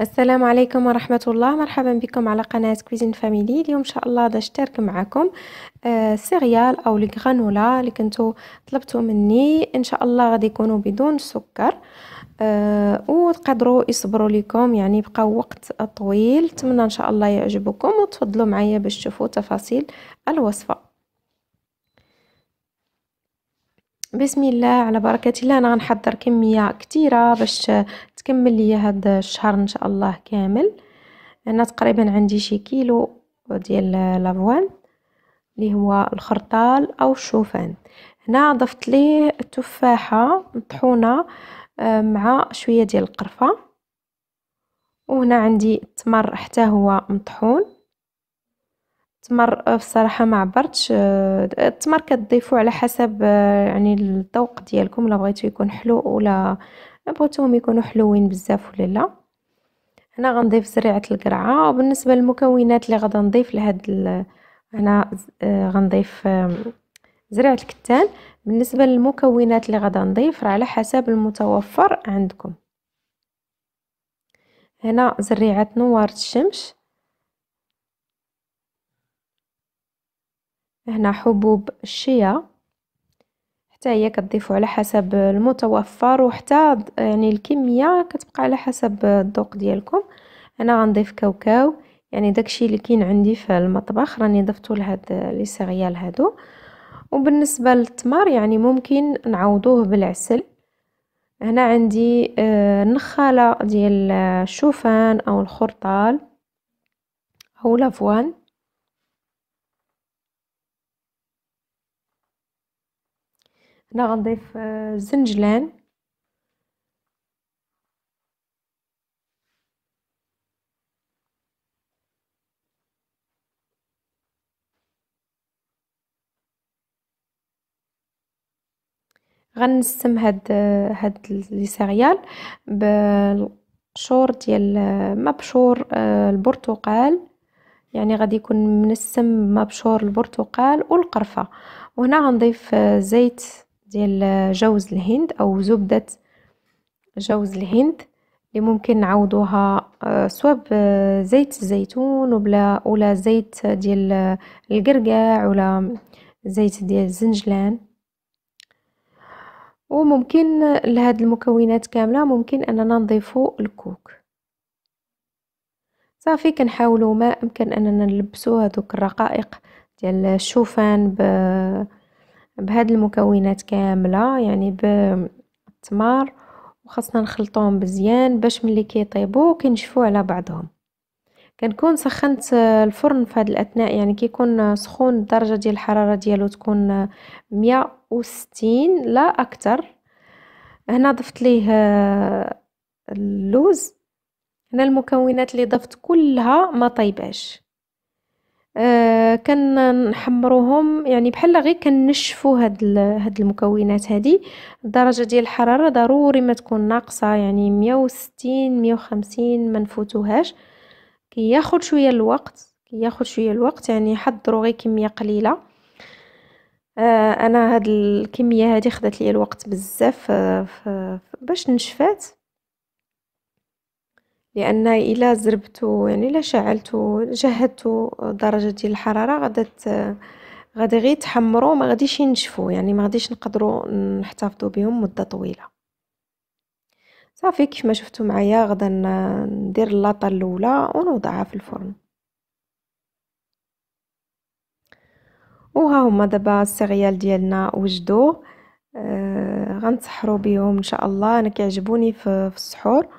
السلام عليكم ورحمة الله. مرحبا بكم على قناة Cuisine Famille اليوم إن شاء الله غادي أشترك معكم آه céréales أو les granolas اللي كنتو طلبتو مني. إن شاء الله غادي يكونوا بدون سكر آه وتقدروا يصبروا لكم يعني بقى وقت طويل. نتمنى إن شاء الله يعجبكم وتفضلوا معايا باش تشوفوا تفاصيل الوصفة. بسم الله على بركة الله. أنا غنحضر كمية كتيرة باش تكمل لي هذا الشهر إن شاء الله كامل. هنا تقريبا عندي شي كيلو ديال لافوان اللي هو الخرطال أو الشوفان. هنا ضفت ليه تفاحه مطحونة آه، مع شوية ديال القرفة. وهنا عندي التمر حتى هو مطحون. التمر آه، الصراحه ما عبرتش آه، التمر كتضيفو على حسب يعني الذوق ديالكم إلا بغيتو يكون حلو ولا بغيتوهم يكونوا حلوين بزاف ولا لا. هنا غنضيف زريعة القرعة وبالنسبة للمكونات اللي غادا نضيف لهاد هنا آه، غنضيف زريعة الكتان. بالنسبة للمكونات اللي غادا نضيف راه على حسب المتوفر عندكم. هنا زريعة نوار الشمس. هنا حبوب الشيا. حتى هي كتضيفوا على حسب المتوفر وحتى يعني الكمية كتبقى على حسب الذوق ديالكم. أنا غنضيف كاوكاو يعني داكشي اللي كاين عندي في المطبخ راني ضفتو لهاد les céréales هادو. وبالنسبة للتمر يعني ممكن نعوضوه بالعسل. هنا عندي آه، نخاله ديال الشوفان أو الخرطال أو l'avoine. هنا غنضيف الزنجلان آه، غنسم هاد هاد لي سيريال بقشور ديال مبشور آه، البرتقال. يعني غادي يكون منسم مبشور البرتقال والقرفة. وهنا غنضيف آه، زيت. ديال جوز الهند أو زبدة جوز الهند اللي ممكن نعوضوها آه، سواء بزيت الزيتون وبلا ولا زيت ديال القرقاع ولا زيت ديال الزنجلان. وممكن لهاد المكونات كاملة ممكن أننا نضيفو الكوك. صافي كنحاولوا ما امكن أننا نلبسو هذوك الرقائق ديال الشوفان ب بهاد المكونات كاملة يعني بالتمر وخاصنا نخلطوهم مزيان باش ملي كيطيبوا كينشفوا على بعضهم. كنكون سخنت الفرن في هذه الأثناء يعني كيكون سخون الدرجة ديال الحرارة ديالو تكون 160 لا أكثر هنا ضفت ليه اللوز. هنا المكونات اللي ضفت كلها ما طيباش آه كنحمروهم. يعني بحال غير كنشفوا هاد هاد المكونات هادي. الدرجه ديال الحرارة ضروري ما تكون ناقصة يعني 160 150 ما نفوتوهاش. كي ياخذ شوية الوقت كي ياخذ شوية الوقت. يعني حضروا غير كمية قليلة. آه أنا هاد الكمية هادي خدات لي الوقت بزاف آه باش نشفات. لأن إلا زربتو يعني إلا شعلتو جهدتو درجة ديال الحرارة غادا غادي غير يتحمروا ما غاديش ينشفوا يعني ما غاديش نقدروا نحتفظوا بهم مدة طويلة. صافي كيف ما شفتوا معايا غادا ندير اللاطه الأولى ونوضعها في الفرن. وها هما دابا السيريال ديالنا وجدوا آه غنسحروا بهم إن شاء الله أنا كيعجبوني في السحور.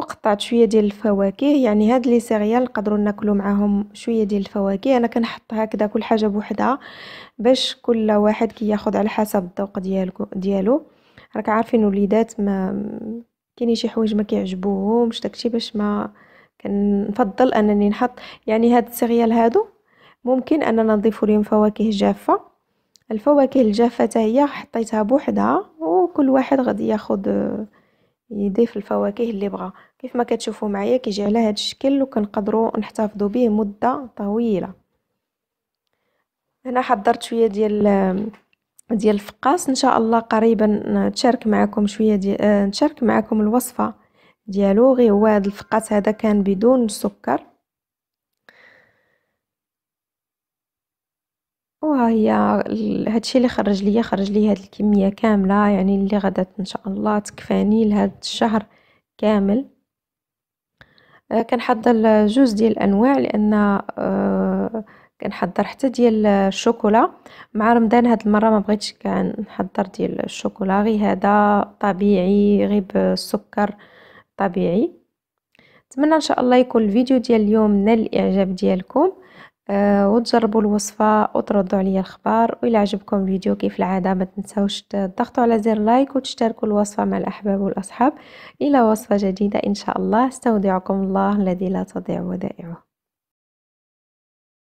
وقطعت شوية ديال الفواكه. يعني هاد les céréales نقدروا ناكلوا معاهم شوية ديال الفواكه. أنا كنحط هكذا كل حاجة بوحدها باش كل واحد كياخذ على حسب الذوق ديالو ديالو. راك عارفين وليدات ما كاينين شي حوايج ما كيعجبوهمش داكشي باش ما كنفضل أنني نحط. يعني هاد ال céréales هادو ممكن اننا نضيف لهم فواكه جافة. الفواكه الجافة حتى هي حطيتها بوحدها وكل واحد غادي ياخذ يضيف الفواكه اللي بغا. كيف ما كتشوفوا معايا كيجي على هذا الشكل وكنقدروا نحتفظوا به مدة طويلة. هنا حضرت شوية ديال ديال الفقاس. إن شاء الله قريبا نتشارك معكم شوية ديال نشارك معكم الوصفة ديالو. غير هو هاد الفقاس هذا كان بدون سكر. وها هي هادشي اللي خرج ليا خرج لي هاد الكمية كاملة يعني اللي غدا إن شاء الله تكفاني لهاد الشهر كامل. آه، كنحضر جوج ديال الأنواع لأن آه، كنحضر حتى ديال الشوكولا. مع رمضان هاد المرة ما بغيتش كنحضر ديال الشوكولا غير هذا طبيعي غير بالسكر طبيعي. نتمنى إن شاء الله يكون الفيديو ديال اليوم نال الإعجاب ديالكم. وتجربوا الوصفة وتردوا عليا الخبر وإلى عجبكم الفيديو كيف العادة ما تنساوش تضغطوا على زر لايك وتشتركوا الوصفة مع الأحباب والأصحاب. إلى وصفة جديدة إن شاء الله. استودعكم الله الذي لا تضيع ودائعه.